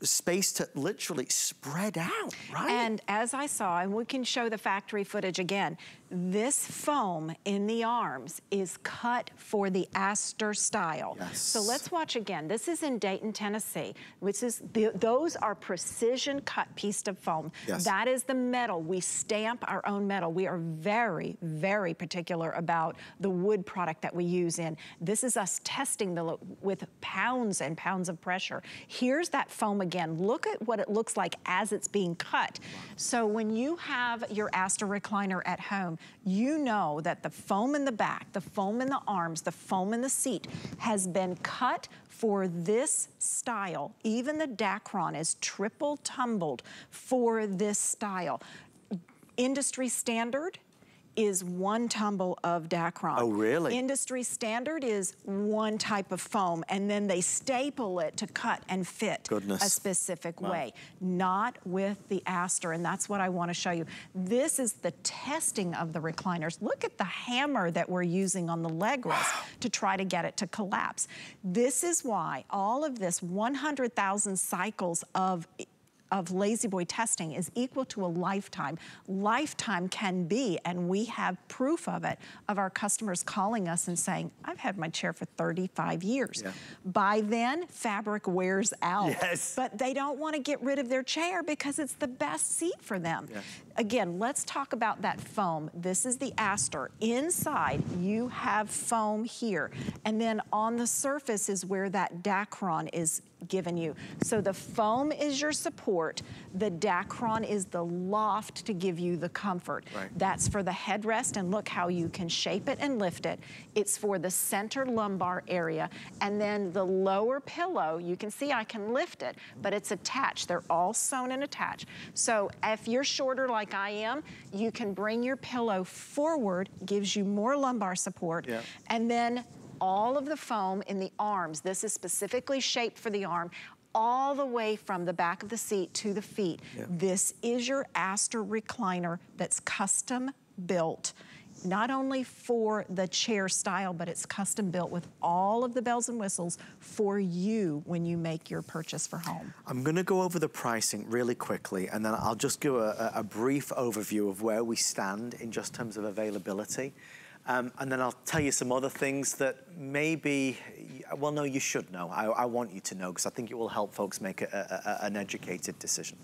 S1: space to literally spread out, right?
S2: And as I saw, and we can show the factory footage again, this foam in the arms is cut for the Astor style.
S1: Yes.
S2: So let's watch again. This is in Dayton, Tennessee, which is, the, those are precision cut piece of foam.
S1: Yes.
S2: That is the metal. We stamp our own metal. We are very, very particular about the wood product that we use in. This is us testing the with pounds and pounds of pressure. Here's that foam again. Look at what it looks like as it's being cut. So when you have your Astor recliner at home, you know that the foam in the back, the foam in the arms, the foam in the seat has been cut for this style. Even the Dacron is triple tumbled for this style. Industry standard, is one tumble of Dacron.
S1: Oh, really?
S2: Industry standard is one type of foam, and then they staple it to cut and fit
S1: Goodness.
S2: a specific wow. way. Not with the Astor, and that's what I want to show you. This is the testing of the recliners. Look at the hammer that we're using on the leg rest wow. to try to get it to collapse. This is why all of this 100,000 cycles of of La-Z-Boy testing is equal to a lifetime. Lifetime can be, and we have proof of it, of our customers calling us and saying, I've had my chair for 35 years. Yeah. By then, fabric wears out.
S1: Yes.
S2: But they don't want to get rid of their chair because it's the best seat for them. Yes. Again, let's talk about that foam. This is the Astor. Inside, you have foam here. And then on the surface is where that Dacron is given you. So the foam is your support. The Dacron is the loft to give you the comfort.
S1: Right.
S2: That's for the headrest, and look how you can shape it and lift it. It's for the center lumbar area. And then the lower pillow, you can see I can lift it, but it's attached. They're all sewn and attached. So if you're shorter like I am, you can bring your pillow forward, gives you more lumbar support,
S1: yeah.
S2: and then all of the foam in the arms. This is specifically shaped for the arm all the way from the back of the seat to the feet.
S1: Yeah.
S2: This is your Astor recliner that's custom built not only for the chair style, but it's custom built with all of the bells and whistles for you when you make your purchase for home.
S1: I'm gonna go over the pricing really quickly, and then I'll just give a, a brief overview of where we stand in just terms of availability. Um, and then I'll tell you some other things that maybe, well, no, you should know. I, I want you to know because I think it will help folks make a, a, an educated decision.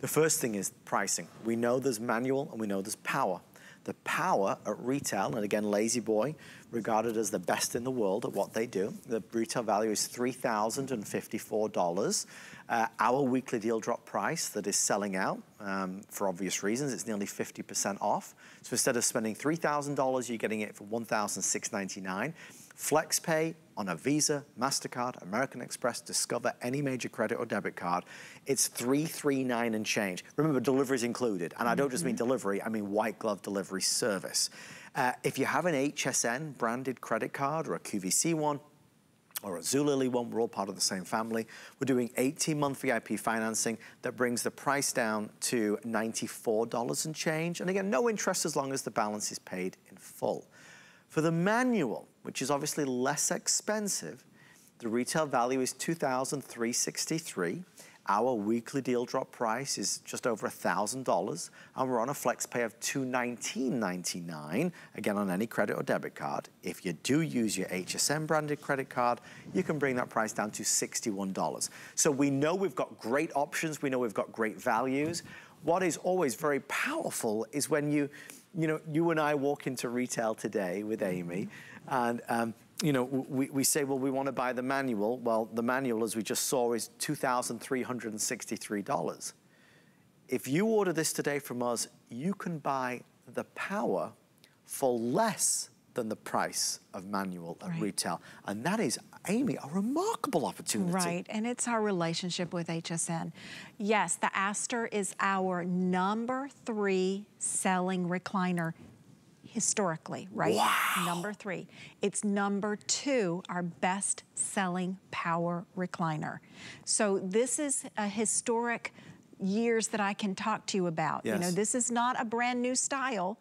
S1: The first thing is pricing. We know there's manual and we know there's power. The power at retail, and again, La-Z-Boy, regarded as the best in the world at what they do. The retail value is $3,054. Uh, our weekly deal drop price that is selling out um, for obvious reasons, it's nearly 50% off. So instead of spending $3,000, you're getting it for $1,699. FlexPay on a Visa, MasterCard, American Express, Discover, any major credit or debit card, it's 339 and change. Remember, delivery is included. And I don't just mean mm-hmm. delivery, I mean white glove delivery service. Uh, if you have an HSN branded credit card or a QVC one, or a Zulily one, we're all part of the same family. We're doing 18-month VIP financing that brings the price down to $94 and change. And again, no interest as long as the balance is paid in full. For the manual, which is obviously less expensive, the retail value is $2,363. Our weekly deal drop price is just over $1,000 and we're on a flex pay of $219.99, again on any credit or debit card. If you do use your HSN branded credit card, you can bring that price down to $61. So we know we've got great options, we know we've got great values. What is always very powerful is when you, you know, you and I walk into retail today with Amy and um, you know, we, we say, well, we want to buy the manual. Well, the manual, as we just saw, is $2,363. If you order this today from us, you can buy the power for less than the price of manual at right. retail. And that is, Amy, a remarkable opportunity.
S2: Right, and it's our relationship with HSN. Yes, the Astor is our number three selling recliner historically, right?
S1: Wow.
S2: Number three. It's number two, our best selling power recliner. So this is a historic years that I can talk to you about. Yes. You know, this is not a brand new style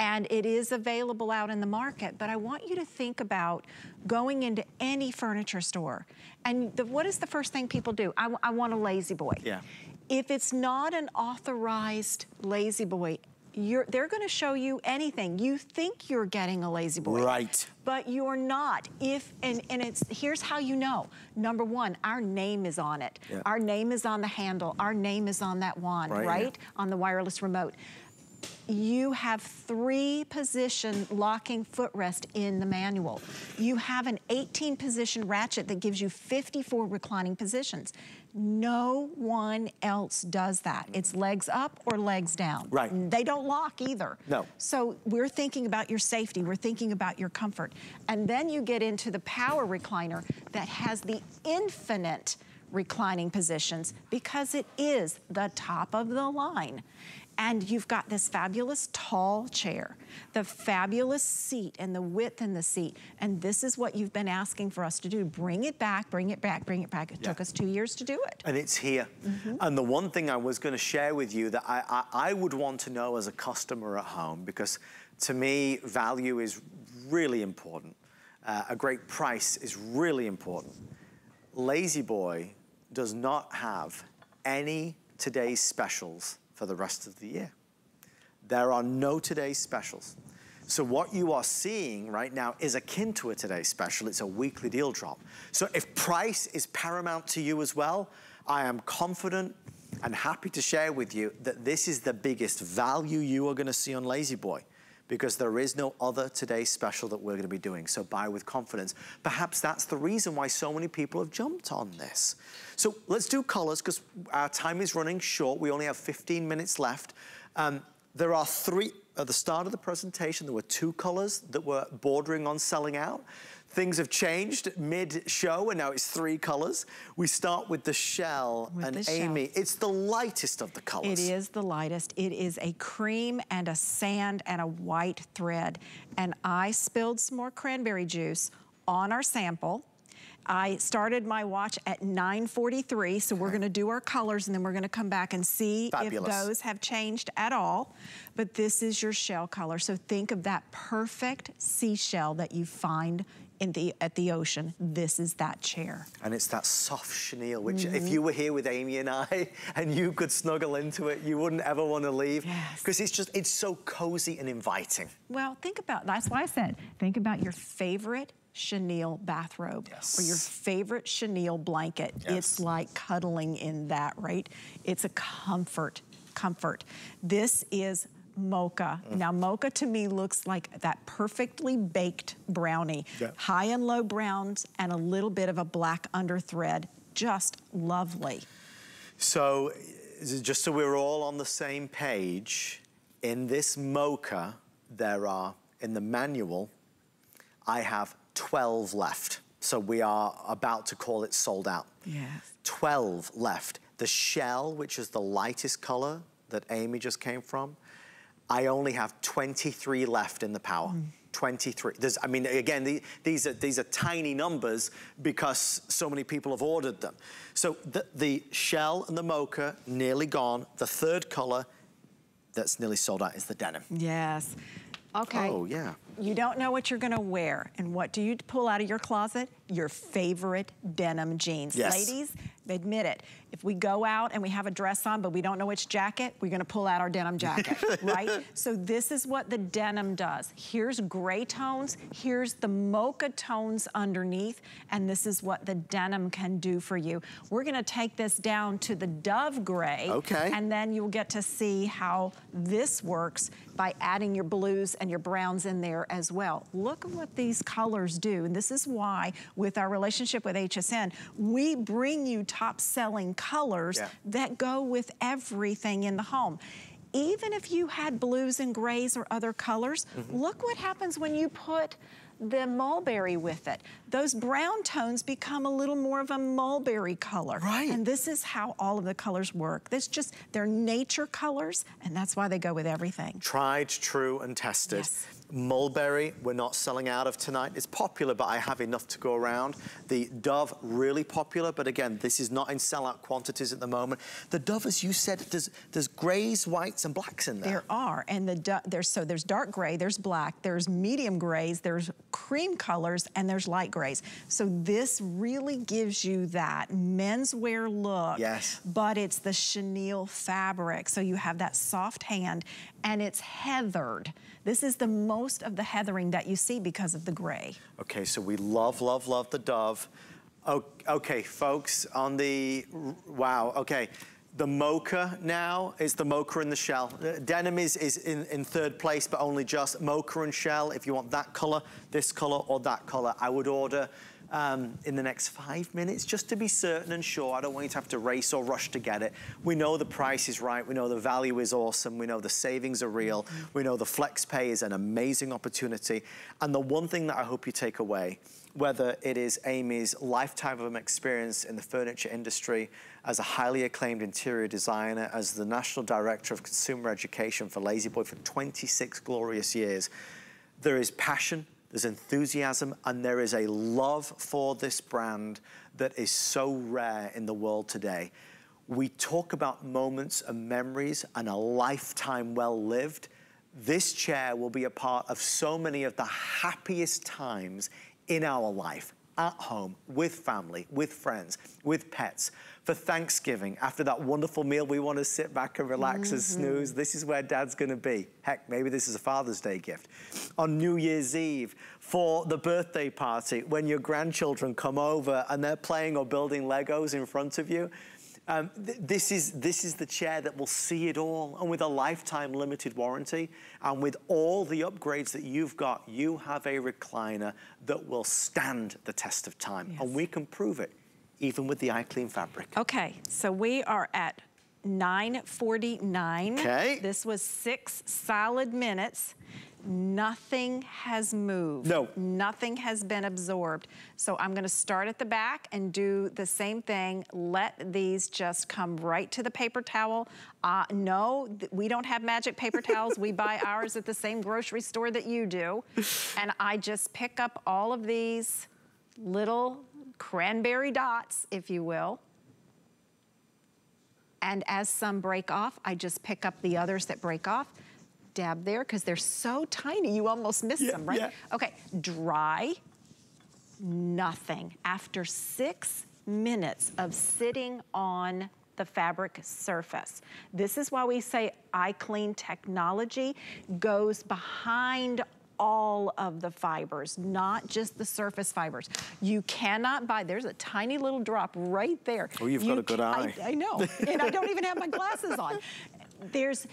S2: and it is available out in the market, but I want you to think about going into any furniture store and the, what is the first thing people do? I, I want a La-Z-Boy.
S1: Yeah.
S2: If it's not an authorized La-Z-Boy you're, they're gonna show you anything. You think you're getting a La-Z-Boy.
S1: Right.
S2: But you're not. If, and, and it's, here's how you know. Number one, our name is on it. Yeah. Our name is on the handle. Our name is on that wand, right? right? Yeah. On the wireless remote you have three position locking footrest in the manual. You have an 18 position ratchet that gives you 54 reclining positions. No one else does that. Mm. It's legs up or legs down.
S1: Right.
S2: They don't lock either.
S1: No.
S2: So we're thinking about your safety. We're thinking about your comfort. And then you get into the power recliner that has the infinite reclining positions because it is the top of the line. And you've got this fabulous tall chair, the fabulous seat and the width in the seat. And this is what you've been asking for us to do. Bring it back, bring it back, bring it back. It yeah. took us two years to do it.
S1: And it's here. Mm -hmm. And the one thing I was gonna share with you that I, I, I would want to know as a customer at home, because to me, value is really important. Uh, a great price is really important. La-Z-Boy does not have any today's specials for the rest of the year. There are no today specials. So what you are seeing right now is akin to a today special. It's a weekly deal drop. So if price is paramount to you as well, I am confident and happy to share with you that this is the biggest value you are gonna see on La-Z-Boy because there is no other today special that we're gonna be doing. So buy with confidence. Perhaps that's the reason why so many people have jumped on this. So let's do colors because our time is running short. We only have 15 minutes left. Um, there are three, at the start of the presentation, there were two colors that were bordering on selling out. Things have changed mid-show and now it's three colors. We start with the shell with and the Amy, shell. it's the lightest of the colors.
S2: It is the lightest. It is a cream and a sand and a white thread. And I spilled some more cranberry juice on our sample. I started my watch at 9.43, so okay. we're gonna do our colors and then we're gonna come back and see Fabulous. if those have changed at all. But this is your shell color. So think of that perfect seashell that you find in the at the ocean, this is that chair.
S1: And it's that soft chenille, which mm -hmm. if you were here with Amy and I, [laughs] and you could snuggle into it, you wouldn't ever want to leave. Because yes. it's just, it's so cozy and inviting.
S2: Well, think about, that's why I said, think about your favorite chenille bathrobe yes. or your favorite chenille blanket. Yes. It's like cuddling in that, right? It's a comfort, comfort. This is mocha. Mm. Now mocha to me looks like that perfectly baked brownie. Yeah. High and low browns and a little bit of a black under thread. Just lovely.
S1: So just so we're all on the same page, in this mocha, there are, in the manual, I have 12 left. So we are about to call it sold out.
S2: Yes.
S1: 12 left. The shell, which is the lightest color that Amy just came from, I only have 23 left in the power. Mm. 23. There's, I mean, again, the, these, are, these are tiny numbers because so many people have ordered them. So the, the shell and the mocha, nearly gone. The third color that's nearly sold out is the denim.
S2: Yes. Okay.
S1: Oh, yeah.
S2: You don't know what you're gonna wear. And what do you pull out of your closet? Your favorite denim jeans.
S1: Yes.
S2: Ladies, admit it. If we go out and we have a dress on, but we don't know which jacket, we're gonna pull out our denim jacket, [laughs] right? So this is what the denim does. Here's gray tones, here's the mocha tones underneath, and this is what the denim can do for you. We're gonna take this down to the dove gray.
S1: Okay.
S2: And then you'll get to see how this works by adding your blues and your browns in there as well. Look at what these colors do. And this is why with our relationship with HSN, we bring you top selling colors yeah. that go with everything in the home even if you had blues and grays or other colors, mm -hmm. look what happens when you put the mulberry with it. Those brown tones become a little more of a mulberry color.
S1: Right.
S2: And this is how all of the colors work. This just, they're nature colors, and that's why they go with everything.
S1: Tried, true, and tested. Yes. Mulberry, we're not selling out of tonight. It's popular, but I have enough to go around. The Dove, really popular, but again, this is not in sellout quantities at the moment. The Dove, as you said, there's, there's grays, whites, and blacks in there.
S2: There are, and the there's so there's dark gray, there's black, there's medium grays, there's cream colors, and there's light grays. So this really gives you that menswear look.
S1: Yes.
S2: But it's the chenille fabric, so you have that soft hand, and it's heathered. This is the most of the heathering that you see because of the gray.
S1: Okay, so we love, love, love the Dove. Okay, folks, on the, wow, okay. The mocha now is the mocha in the shell. Uh, denim is, is in, in third place, but only just mocha and shell. If you want that color, this color, or that color, I would order um, in the next five minutes, just to be certain and sure. I don't want you to have to race or rush to get it. We know the price is right. We know the value is awesome. We know the savings are real. Mm-hmm. We know the flex pay is an amazing opportunity. And the one thing that I hope you take away, whether it is Amy's lifetime of experience in the furniture industry, as a highly acclaimed interior designer, as the National Director of Consumer Education for La-Z-Boy for 26 glorious years, there is passion, there's enthusiasm, and there is a love for this brand that is so rare in the world today. We talk about moments and memories and a lifetime well lived. This chair will be a part of so many of the happiest times in our life, at home, with family, with friends, with pets for Thanksgiving, after that wonderful meal, we want to sit back and relax mm -hmm. and mm-hmm. snooze. This is where dad's going to be. Heck, maybe this is a Father's Day gift. On New Year's Eve, for the birthday party, when your grandchildren come over and they're playing or building Legos in front of you, um, th this, is, this is the chair that will see it all. And with a lifetime limited warranty and with all the upgrades that you've got, you have a recliner that will stand the test of time. Yes. And we can prove it even with the iClean fabric.
S2: Okay, so we are at 9.49.
S1: Okay.
S2: This was six solid minutes. Nothing has moved.
S1: No.
S2: Nothing has been absorbed. So I'm gonna start at the back and do the same thing. Let these just come right to the paper towel. Uh, no, we don't have magic paper towels. we buy [laughs] ours at the same grocery store that you do. And I just pick up all of these little cranberry dots, if you will. And as some break off, I just pick up the others that break off, dab there, because they're so tiny, you almost miss yeah, them, right?
S1: Yeah.
S2: Okay, dry, nothing. After six minutes of sitting on the fabric surface. This is why we say iClean technology goes behind all of the fibers, not just the surface fibers. You cannot buy, there's a tiny little drop right there.
S1: Oh, you've you got a good eye.
S2: I, I know, and I don't even have my glasses on. There's,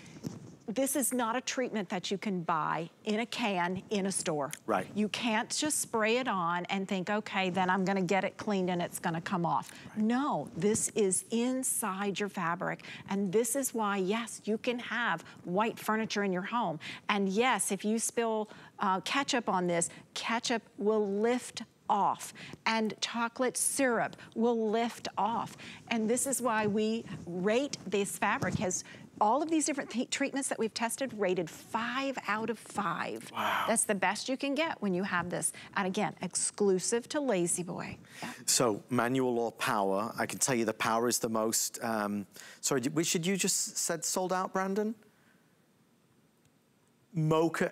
S2: this is not a treatment that you can buy in a can in a store.
S1: Right.
S2: You can't just spray it on and think, okay, then I'm gonna get it cleaned and it's gonna come off. Right. No, this is inside your fabric. And this is why, yes, you can have white furniture in your home. And yes, if you spill uh, ketchup on this, ketchup will lift off and chocolate syrup will lift off. And this is why we rate this fabric has all of these different treatments that we've tested rated five out of five.
S1: Wow.
S2: That's the best you can get when you have this. And again, exclusive to La-Z-Boy.
S1: Yeah. So manual or power, I can tell you the power is the most, um, sorry, should you just said sold out, Brandon? Mocha,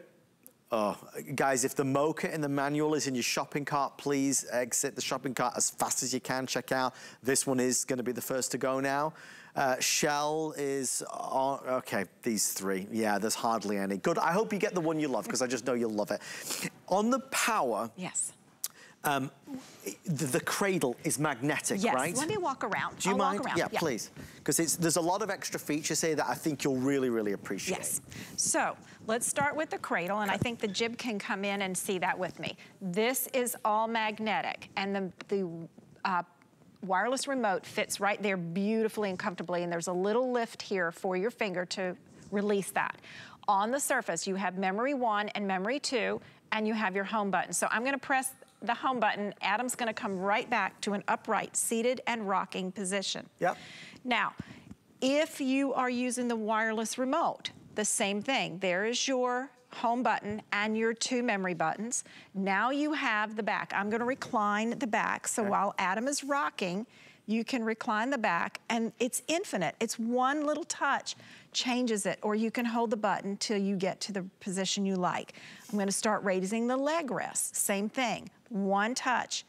S1: oh, guys, if the Mocha in the manual is in your shopping cart, please exit the shopping cart as fast as you can. Check out, this one is gonna be the first to go now. Uh, Shell is, on, okay, these three. Yeah, there's hardly any. Good, I hope you get the one you love because I just know you'll love it. On the power.
S2: Yes.
S1: Um, the, the, cradle is magnetic,
S2: yes.
S1: right?
S2: Yes, let me walk around.
S1: Do you
S2: I'll
S1: mind?
S2: Yeah,
S1: yeah, please. Because there's a lot of extra features here that I think you'll really, really appreciate.
S2: Yes. So let's start with the cradle, and I think the jib can come in and see that with me. This is all magnetic, and the, the uh, wireless remote fits right there beautifully and comfortably, and there's a little lift here for your finger to release that. On the surface, you have memory one and memory two, and you have your home button. So I'm gonna press the home button. Adam's gonna come right back to an upright, seated and rocking position.
S1: Yep.
S2: Now, if you are using the wireless remote, the same thing. There is your home button and your two memory buttons. Now you have the back. I'm gonna recline the back. So okay. while Adam is rocking, you can recline the back and it's infinite. It's one little touch changes it or you can hold the button till you get to the position you like. I'm gonna start raising the leg rest. Same thing, one touch.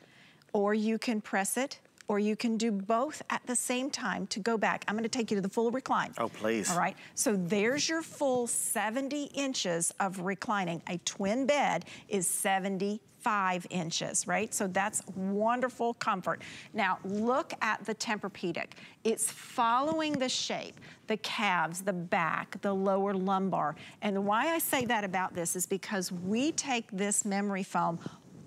S2: Or you can press it or you can do both at the same time to go back. I'm gonna take you to the full recline.
S1: Oh, please.
S2: All right, so there's your full 70 inches of reclining. A twin bed is 75 inches, right? So that's wonderful comfort. Now, look at the Tempur-Pedic. It's following the shape, the calves, the back, the lower lumbar. And why I say that about this is because we take this memory foam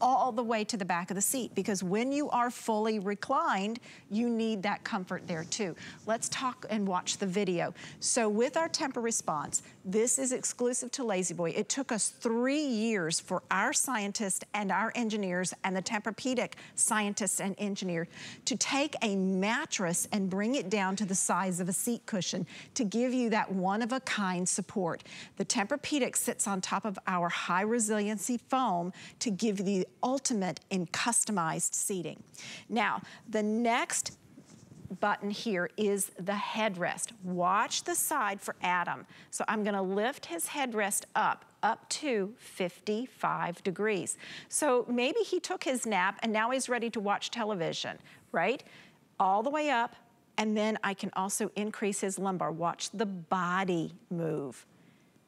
S2: all the way to the back of the seat because when you are fully reclined, you need that comfort there too. Let's talk and watch the video. So with our Tempur response, this is exclusive to La-Z-Boy. It took us three years for our scientists and our engineers and the Tempur-Pedic scientists and engineer to take a mattress and bring it down to the size of a seat cushion to give you that one-of-a-kind support. The Tempur-Pedic sits on top of our high resiliency foam to give you the ultimate in customized seating. Now, the next button here is the headrest. Watch the side for Adam. So I'm gonna lift his headrest up, up to 55 degrees. So maybe he took his nap and now he's ready to watch television, right? All the way up, and then I can also increase his lumbar. Watch the body move.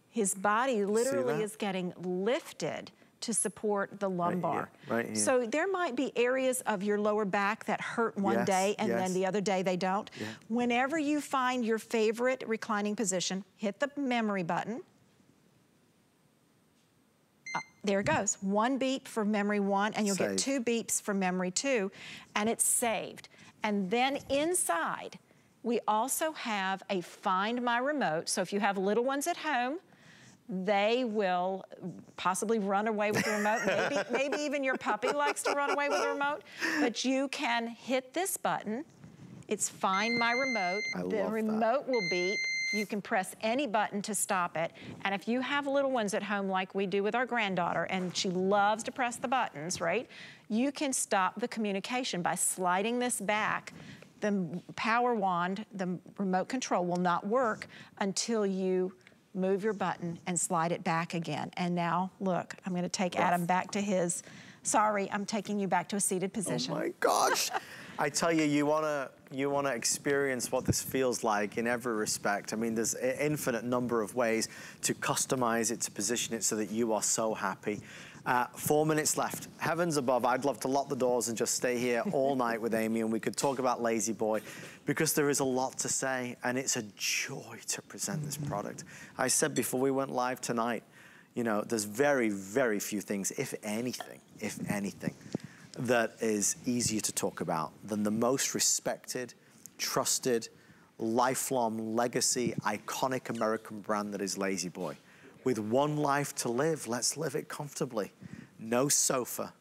S2: His body literally is getting lifted to support the lumbar.
S1: Right right here.
S2: So there might be areas of your lower back that hurt one
S1: yes,
S2: day and
S1: yes.
S2: then the other day they don't.
S1: Yeah.
S2: Whenever you find your favorite reclining position, hit the memory button. Uh, there it goes. One beep for memory one, and you'll get two beeps for memory two, and it's saved. And then inside, we also have a Find My Remote. So if you have little ones at home, they will possibly run away with the remote. maybe, [laughs] maybe even your puppy likes to run away with the remote. But you can hit this button. It's Find My Remote.
S1: I
S2: the remote
S1: that.
S2: will beep. You can press any button to stop it. And if you have little ones at home like we do with our granddaughter, and she loves to press the buttons, right? You can stop the communication by sliding this back the power wand, the remote control will not work until you move your button and slide it back again. And now, look, I'm gonna take yes. Adam back to his, sorry, I'm taking you back to a seated position.
S1: Oh my gosh. I tell you, you wanna, you wanna experience what this feels like in every respect. I mean, there's an infinite number of ways to customize it, to position it so that you are so happy. Uh, four minutes left. Heavens above, I'd love to lock the doors and just stay here [laughs] all night with Amy and we could talk about La-Z-Boy because there is a lot to say and it's a joy to present this product. I said before we went live tonight, you know, there's very, very few things, if anything, if anything, that is easier to talk about than the most respected, trusted, lifelong legacy, iconic American brand that is La-Z-Boy. With one life to live, let's live it comfortably. No sofa,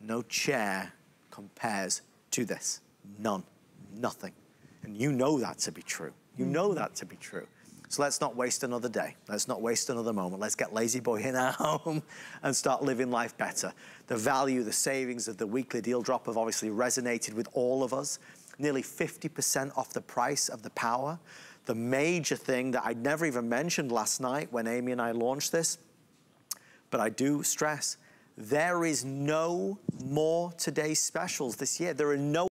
S1: no chair compares to this. None, nothing. And you know that to be true. You mm-hmm. know that to be true. So let's not waste another day. Let's not waste another moment. Let's get La-Z-Boy in our [laughs] home and start living life better. The value, the savings of the weekly deal drop have obviously resonated with all of us. Nearly 50% off the price of the power. The major thing that I'd never even mentioned last night when Amy and I launched this, but I do stress, there is no more today's specials this year. There are no